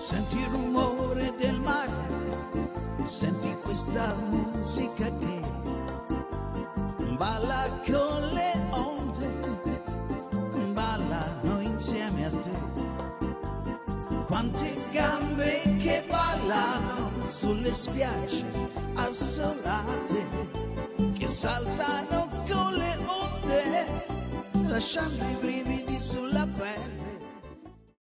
senti il rumore del mare, senti questa musica che balla con le onde, ballano insieme a te. Quante gambe che ballano sulle spiagge assolate, che saltano con le onde, lasciando i brividi sulla pelle.